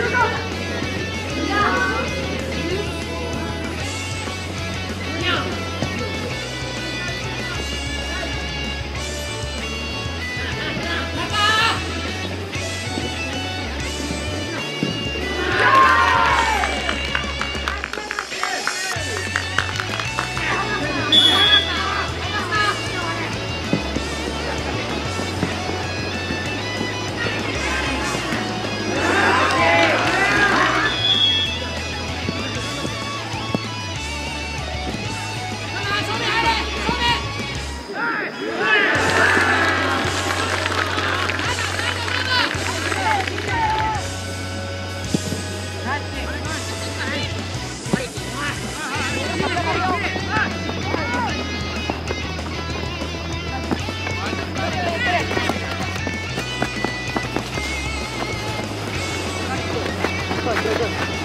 住手转，对对。